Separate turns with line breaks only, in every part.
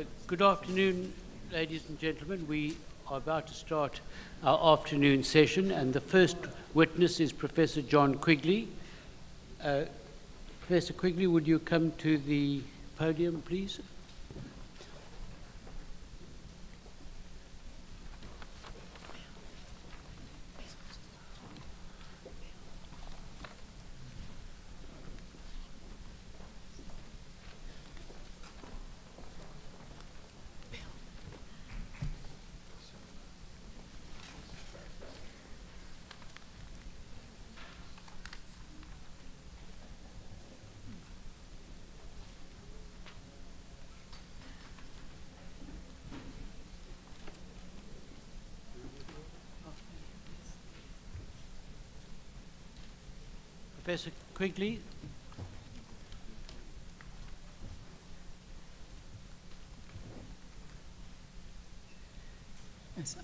Uh, good afternoon, ladies and gentlemen. We are about to start our afternoon session, and the first witness is Professor John Quigley. Uh, Professor Quigley, would you come to the podium, please? Professor Quigley.
Yes.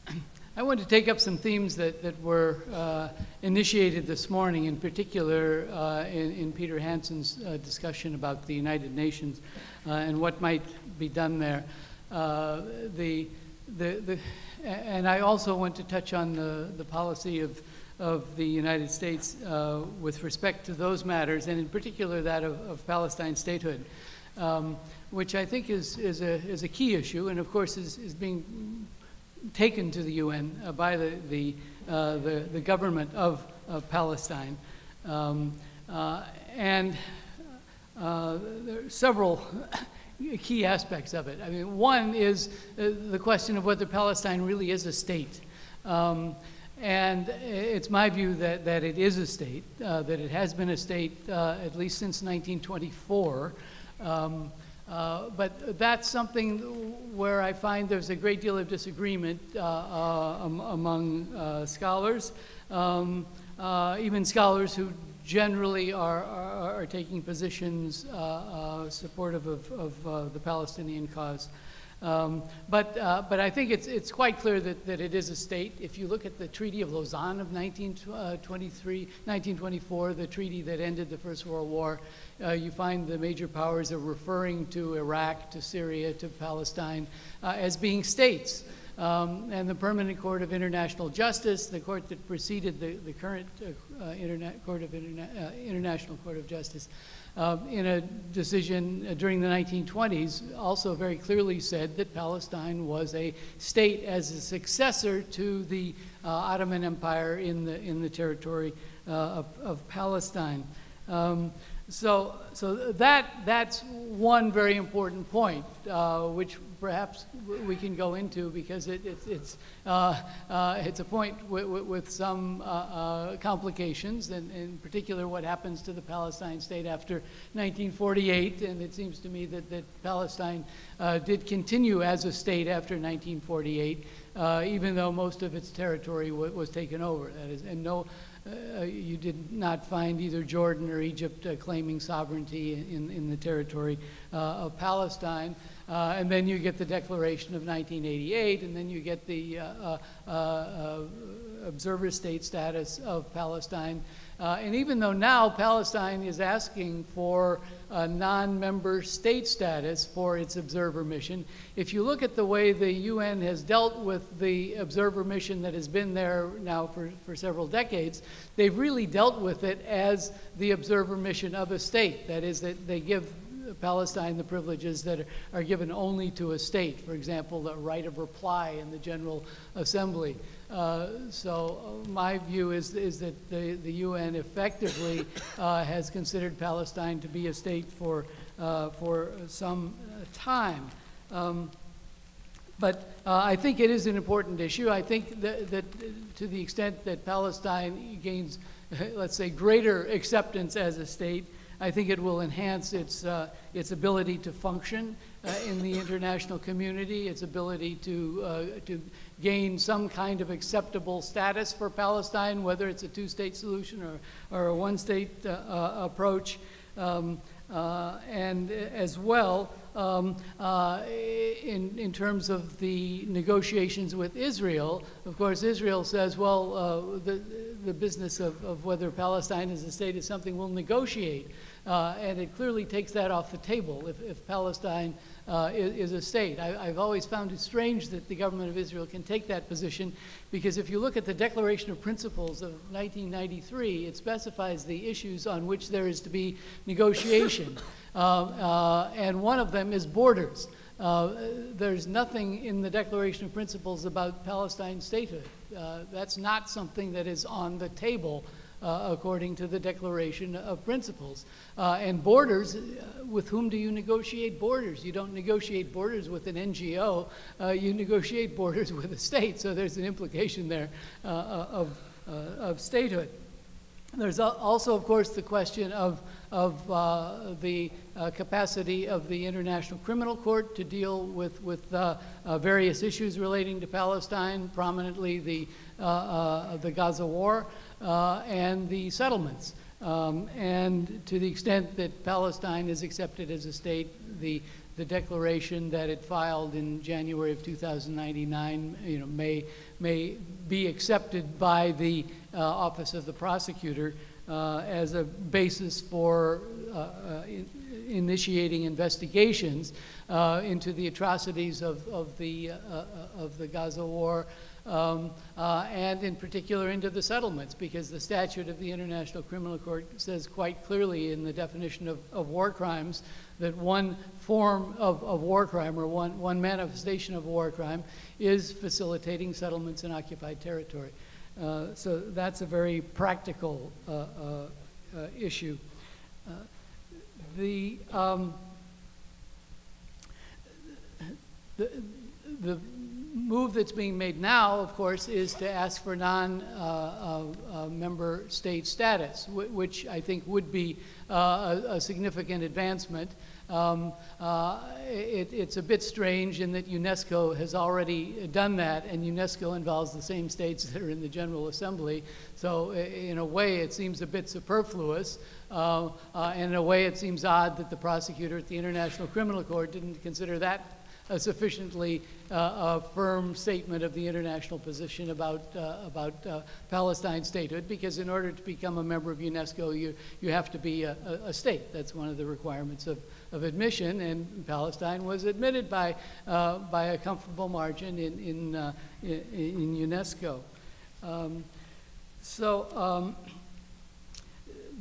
I want to take up some themes that, that were uh, initiated this morning, in particular uh, in, in, Peter Hansen's uh, discussion about the United Nations uh, and what might be done there. Uh, the, the, the, and I also want to touch on the, the policy of of the United States uh, with respect to those matters, and in particular that of, of Palestine statehood, um, which I think is, is, a, is a key issue, and of course is, is being taken to the UN uh, by the, the, uh, the, the, government of, of Palestine. Um, uh, and uh, there are several key aspects of it. I mean, one is uh, the question of whether Palestine really is a state. Um, and it's my view that, that it is a state, uh, that it has been a state uh, at least since 1924. Um, uh, but that's something where I find there's a great deal of disagreement uh, uh, among uh, scholars, um, even scholars who generally are, are, are taking positions supportive of, of the Palestinian cause. Um, but, uh, but I think it's, it's quite clear that, that it is a state. If you look at the Treaty of Lausanne of 1923, 1924, the treaty that ended the First World War, uh, you find the major powers are referring to Iraq, to Syria, to Palestine uh, as being states. Um, and the Permanent Court of International Justice, the court that preceded the, the current uh, uh, Court of Interna uh, International Court of Justice, uh, in a decision uh, during the 1920s, also very clearly said that Palestine was a state as a successor to the Ottoman Empire in the, in the territory of, of, Palestine. Um, so, so that, that's one very important point, uh, which perhaps we can go into because it, it, it's, uh, uh, it's a point with, some uh, uh, complications, and in particular what happens to the Palestine state after 1948. And it seems to me that, that Palestine uh, did continue as a state after 1948, even though most of its territory was taken over. That is, and no, uh, you did not find either Jordan or Egypt uh, claiming sovereignty in, in the territory uh, of Palestine. Uh, and then you get the Declaration of 1988, and then you get the uh, uh, observer state status of Palestine. and even though now Palestine is asking for a non-member state status for its observer mission. If you look at the way the UN has dealt with the observer mission that has been there now for, for several decades, they've really dealt with it as the observer mission of a state. That is, that they give Palestine the privileges that are given only to a state. For example, the right of reply in the General Assembly. Uh, so uh, my view is, is that the, the UN effectively uh, has considered Palestine to be a state for, for some time. Um, but uh, I think it is an important issue. I think that, that to the extent that Palestine gains, let's say, greater acceptance as a state, I think it will enhance its, uh, its ability to function uh, in the international community, its ability to, to gain some kind of acceptable status for Palestine, whether it's a two-state solution or, or a one-state uh, uh, approach. Um, uh, and as well, um, uh, in, in terms of the negotiations with Israel, of course, Israel says, well, uh, the, the business of, of whether Palestine is a state is something we'll negotiate. Uh, and it clearly takes that off the table if, if Palestine uh, is, is, a state. I, have always found it strange that the government of Israel can take that position because if you look at the Declaration of Principles of 1993, it specifies the issues on which there is to be negotiation. uh, uh and one of them is borders. Uh, there's nothing in the Declaration of Principles about Palestine statehood. Uh, that's not something that is on the table uh, according to the Declaration of Principles. Uh, and borders, uh, with whom do you negotiate borders? You don't negotiate borders with an NGO, uh, you negotiate borders with a state. So there's an implication there of, of statehood. There's also, of course, the question of, of uh, the uh, capacity of the International Criminal Court to deal with, with uh, uh various issues relating to Palestine, prominently the, uh, uh, the Gaza war and the settlements. Um, and to the extent that Palestine is accepted as a state, the, the declaration that it filed in January of 2099 you know, may, may be accepted by the uh, Office of the Prosecutor uh, as a basis for uh, in, initiating investigations into the atrocities of, of, the, of the Gaza war um, uh, and in particular into the settlements, because the statute of the International Criminal Court says quite clearly in the definition of, of war crimes that one form of, of war crime or one, one manifestation of war crime is facilitating settlements in occupied territory. Uh, so that's a very practical uh, uh, uh issue. The, um, the, the move that's being made now, of course, is to ask for non-member uh, uh, state status, which I think would be uh, a, a, significant advancement. Um, uh, it, it's a bit strange in that UNESCO has already done that, and UNESCO involves the same states that are in the General Assembly. So, in a way, it seems a bit superfluous. Uh, uh, and in a way, it seems odd that the prosecutor at the International Criminal Court didn't consider that a sufficiently uh, a firm statement of the international position about, uh, about uh, Palestine statehood because in order to become a member of UNESCO, you, you have to be a, a state. That's one of the requirements of, of admission, and Palestine was admitted by, uh, by a comfortable margin in, in, uh, in, in, UNESCO. Um, so um,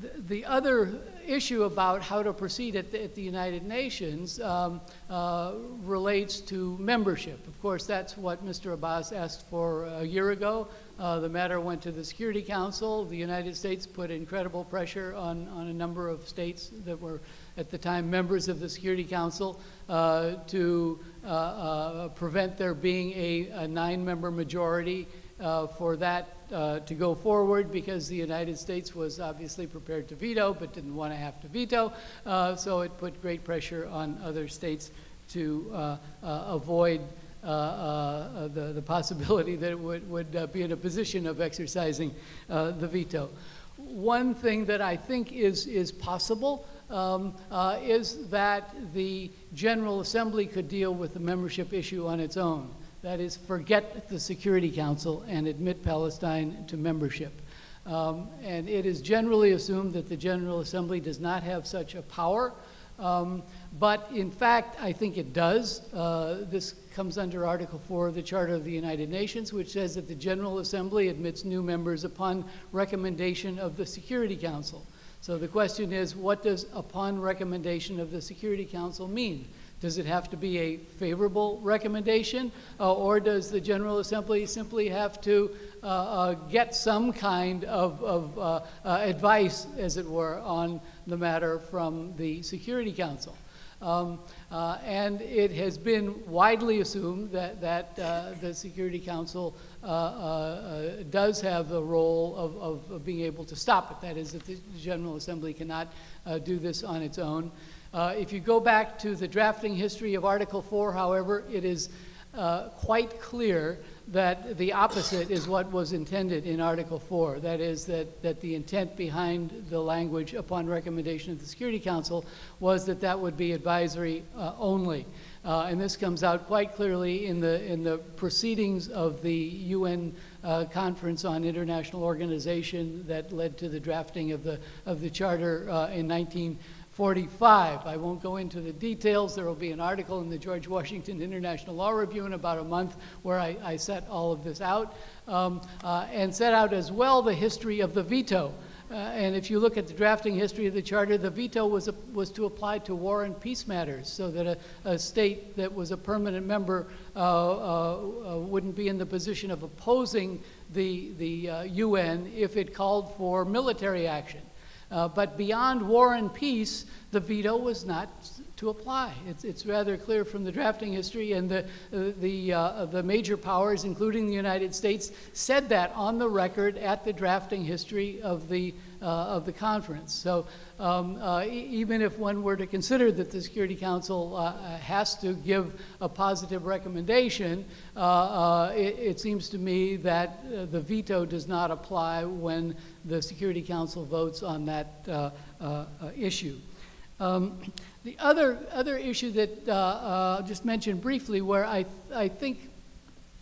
the, the other issue about how to proceed at the, at the United Nations um, uh, relates to membership. Of course, that's what Mr. Abbas asked for a year ago. Uh, the matter went to the Security Council. The United States put incredible pressure on, on a number of states that were at the time members of the Security Council uh, to uh, uh, prevent there being a, a nine-member majority uh, for that uh, to go forward because the United States was obviously prepared to veto but didn't want to have to veto. Uh, so it put great pressure on other states to uh, uh avoid uh, the, the possibility that it would, would be in a position of exercising the veto. One thing that I think is, is possible um, is that the General Assembly could deal with the membership issue on its own. That is, forget the Security Council and admit Palestine to membership. Um, and it is generally assumed that the General Assembly does not have such a power. Um, but in fact, I think it does. Uh, this comes under Article 4 of the Charter of the United Nations, which says that the General Assembly admits new members upon recommendation of the Security Council. So the question is, what does upon recommendation of the Security Council mean? Does it have to be a favorable recommendation, uh, or does the General Assembly simply have to uh, uh, get some kind of, of uh, uh, advice, as it were, on the matter from the Security Council? Um, uh, and it has been widely assumed that, that the Security Council does have the role of, of, of, being able to stop it. That is, that the General Assembly cannot do this on its own. Uh, if you go back to the drafting history of Article 4, however, it is uh, quite clear that the opposite is what was intended in Article 4. That is, that, that the intent behind the language upon recommendation of the Security Council was that that would be advisory uh, only. Uh, and this comes out quite clearly in the, in the proceedings of the UN uh, Conference on International Organization that led to the drafting of the, of the charter uh, in 1945. I won't go into the details. There will be an article in the George Washington International Law Review in about a month where I, I set all of this out um, uh, and set out as well the history of the veto. Uh, and if you look at the drafting history of the charter, the veto was, a, was to apply to war and peace matters so that a, a state that was a permanent member uh, uh, uh wouldn't be in the position of opposing the, the UN uh, if it called for military action. Uh, but beyond war and peace, the veto was not to apply. It's, it's rather clear from the drafting history, and the, uh, the, uh, the major powers, including the United States, said that on the record at the drafting history of the, uh, of the conference. So um, uh, e even if one were to consider that the Security Council uh, has to give a positive recommendation, it, it, seems to me that the veto does not apply when the Security Council votes on that issue. Um, the other, other issue that uh, uh, I'll just mention briefly, where I, I think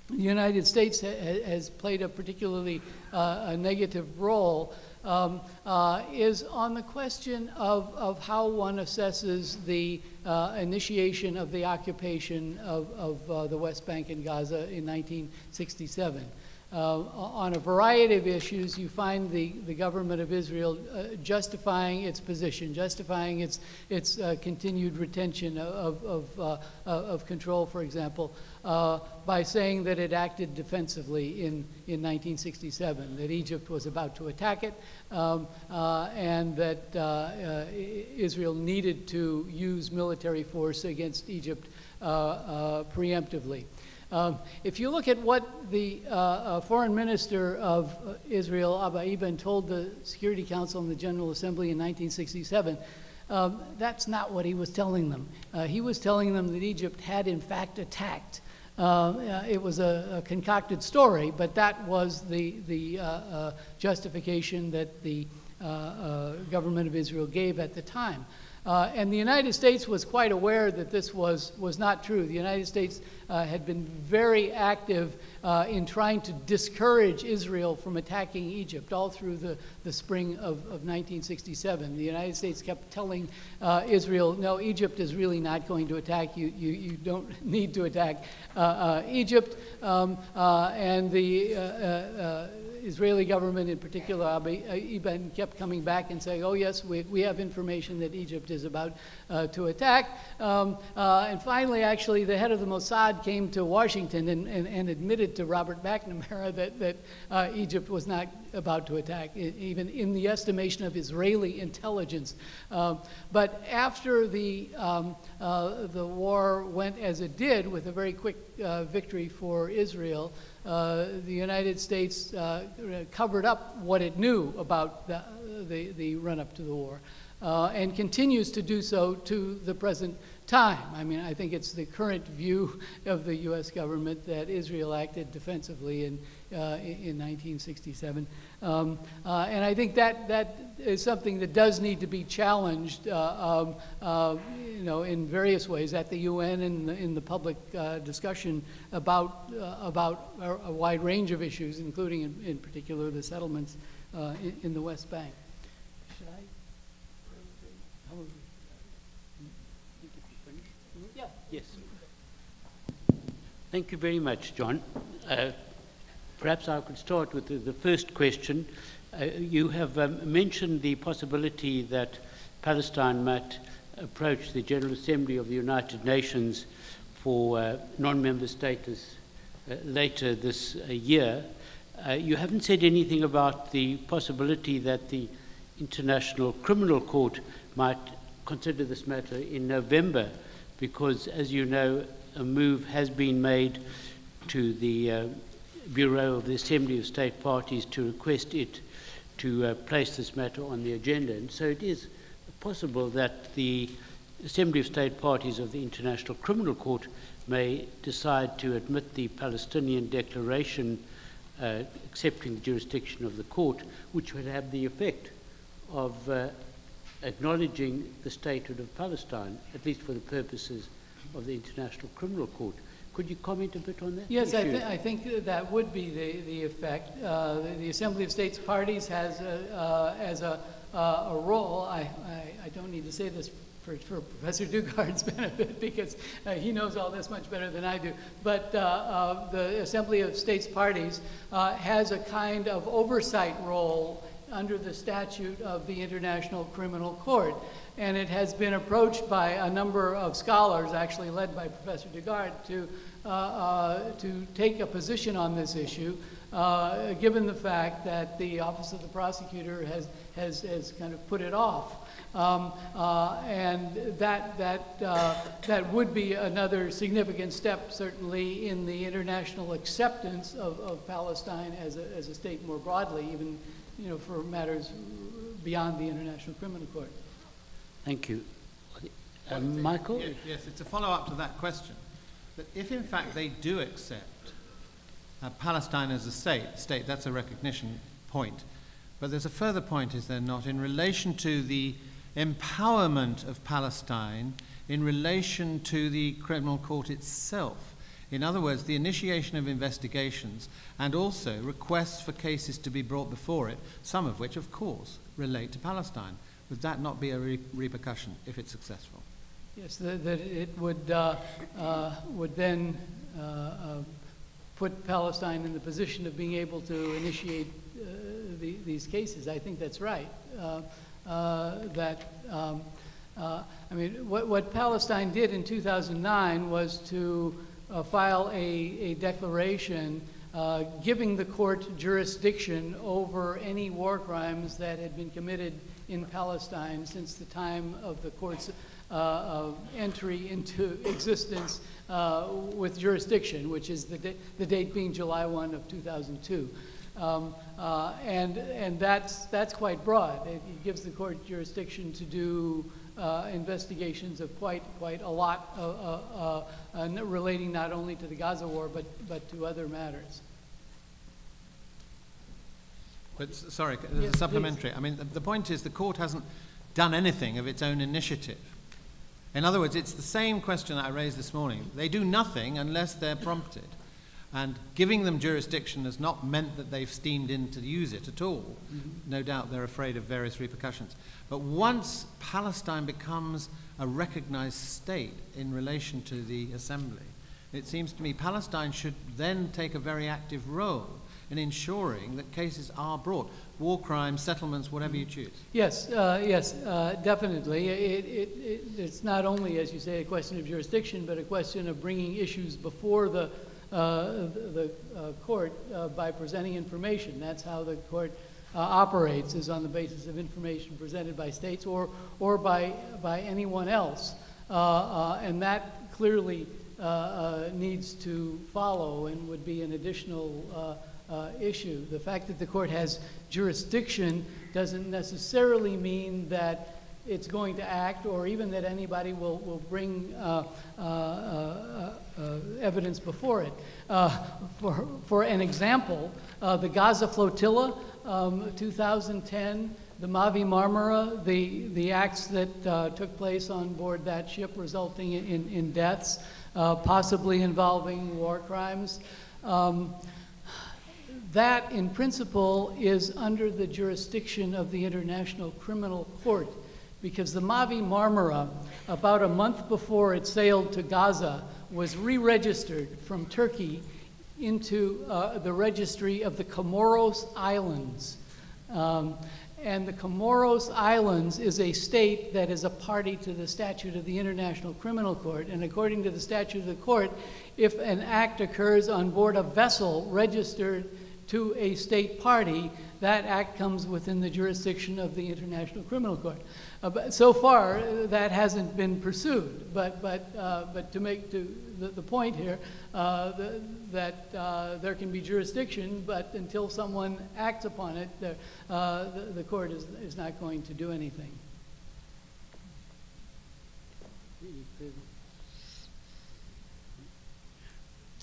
the United States ha has played a particularly uh, a negative role, um, uh, is on the question of, of how one assesses the uh, initiation of the occupation of, of uh, the West Bank and Gaza in 1967. Uh, on a variety of issues, you find the, the government of Israel uh, justifying its position, justifying its, its uh, continued retention of, of, uh, of control, for example, uh, by saying that it acted defensively in, in 1967, that Egypt was about to attack it, um, uh, and that Israel needed to use military force against Egypt preemptively. Um, if you look at what the uh, uh, foreign minister of uh, Israel, Abba Eban, told the Security Council and the General Assembly in 1967, um, that's not what he was telling them. Uh, he was telling them that Egypt had, in fact, attacked. Uh, it was a, a, concocted story, but that was the, the uh, justification that the government of Israel gave at the time. Uh, and the United States was quite aware that this was, was not true. The United States uh, had been very active uh, in trying to discourage Israel from attacking Egypt all through the, the spring of, of 1967. The United States kept telling uh, Israel, no, Egypt is really not going to attack you. You, you don't need to attack uh, uh, Egypt. Um, and the Israeli government in particular, Eban kept coming back and saying, oh yes, we, we have information that Egypt is about uh, to attack. Um, uh, and finally, actually, the head of the Mossad came to Washington and, and, and admitted to Robert McNamara that, that uh, Egypt was not about to attack, even in the estimation of Israeli intelligence. Um, but after the, um, uh, the war went as it did, with a very quick uh, victory for Israel, uh, the United States uh, covered up what it knew about the, the, the run-up to the war uh, and continues to do so to the present time. I mean, I think it's the current view of the U.S. government that Israel acted defensively in, uh, in 1967. Um, uh, and I think that, that is something that does need to be challenged, uh, um, uh, you know, in various ways at the UN and in, in the public uh, discussion about, about a, a, wide range of issues, including in, in particular the settlements in, in the West Bank.
Yes. Thank you very much, John. Uh, perhaps I could start with the, the first question. Uh, you have um, mentioned the possibility that Palestine might approach the General Assembly of the United Nations for uh, non-member status uh, later this uh, year. Uh, you haven't said anything about the possibility that the International Criminal Court might consider this matter in November because, as you know, a move has been made to the uh, Bureau of the Assembly of State Parties to request it to uh, place this matter on the agenda. And so it is possible that the Assembly of State Parties of the International Criminal Court may decide to admit the Palestinian Declaration uh, accepting the jurisdiction of the court, which would have the effect of uh, acknowledging the statehood of Palestine, at least for the purposes of the International Criminal Court. Could you comment a bit on that?
Yes, I, th- I think that would be the, the effect. Uh, the, the Assembly of States Parties has a, uh, as a, uh, a role. I, I, I don't need to say this for, for Professor Dugard's benefit because uh, he knows all this much better than I do. But uh, uh, the Assembly of States Parties uh, has a kind of oversight role under the statute of the International Criminal Court. And it has been approached by a number of scholars, actually led by Professor Dugard, to, uh, uh, to take a position on this issue, uh, given the fact that the Office of the Prosecutor has, has, has kind of put it off. Um, uh, and that, that, uh, that would be another significant step, certainly, in the international acceptance of, of Palestine as a, as a state more broadly, even you know, for matters beyond the International Criminal Court.
Thank you. Uh, Michael?
Yes, yes, it's a follow-up to that question. That if in fact they do accept uh, Palestine as a state, state, that's a recognition point. But there's a further point, is there not, in relation to the empowerment of Palestine in relation to the criminal court itself. In other words, the initiation of investigations and also requests for cases to be brought before it, some of which, of course, relate to Palestine. Would that not be a re- repercussion if it's successful?
Yes, that, it would, uh, uh, would then uh, uh, put Palestine in the position of being able to initiate uh, the, these cases. I think that's right. Uh, that, um, I mean, what, what Palestine did in 2009 was to uh, file a, a declaration uh, giving the court jurisdiction over any war crimes that had been committed in Palestine since the time of the court's uh, uh, entry into existence uh, with jurisdiction, which is the, da- the date being July 1 of 2002. Um, uh, and and that's, that's quite broad. It, it gives the court jurisdiction to do uh, investigations of quite, quite a lot uh, uh, uh, uh, relating not only to the Gaza war, but, but to other matters.
But sorry,
Yes,
a
please.
supplementary. I mean, the, the point is the court hasn't done anything of its own initiative. In other words, it's the same question that I raised this morning. They do nothing unless they're prompted. And giving them jurisdiction has not meant that they've steamed in to use it at all. No doubt they're afraid of various repercussions. But once Palestine becomes a recognized state in relation to the assembly, it seems to me Palestine should then take a very active role in ensuring that cases are brought war crimes, settlements, whatever you choose.
Yes, uh, yes, uh, definitely. It, it, it, it's not only, as you say, a question of jurisdiction, but a question of bringing issues before the, the uh, court uh, by presenting information. That's how the court uh, operates, is on the basis of information presented by states or, or by, by anyone else. Uh, uh, and that clearly uh, uh, needs to follow and would be an additional uh, uh, issue. The fact that the court has jurisdiction doesn't necessarily mean that it's going to act or even that anybody will, will bring uh, uh, uh, uh, evidence before it. Uh, for, for an example, the Gaza flotilla, um, 2010, the Mavi Marmara, the, the acts that took place on board that ship resulting in, in deaths, possibly involving war crimes. Um, that, in principle, is under the jurisdiction of the International Criminal Court because the Mavi Marmara, about a month before it sailed to Gaza, was re registered from Turkey into uh, the registry of the Comoros Islands. Um, and the Comoros Islands is a state that is a party to the statute of the International Criminal Court. And according to the statute of the court, if an act occurs on board a vessel registered to a state party, that act comes within the jurisdiction of the International Criminal Court. Uh, but so far, uh, that hasn't been pursued. But, but, uh, but to make to the, the point here, uh, the, that uh, there can be jurisdiction, but until someone acts upon it, the, the, the court is, is not going to do anything.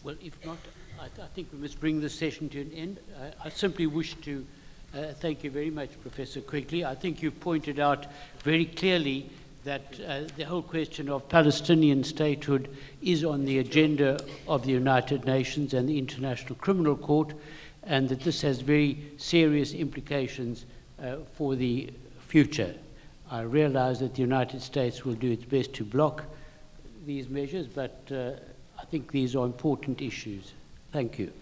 Well, if not, I, th- I think we must bring this session to an end. I, I simply wish to uh, thank you very much, Professor Quigley. I think you've pointed out very clearly that uh, the whole question of Palestinian statehood is on the agenda of the United Nations and the International Criminal Court, and that this has very serious implications uh, for the future. I realize that the United States will do its best to block these measures, but uh, I think these are important issues. Thank you.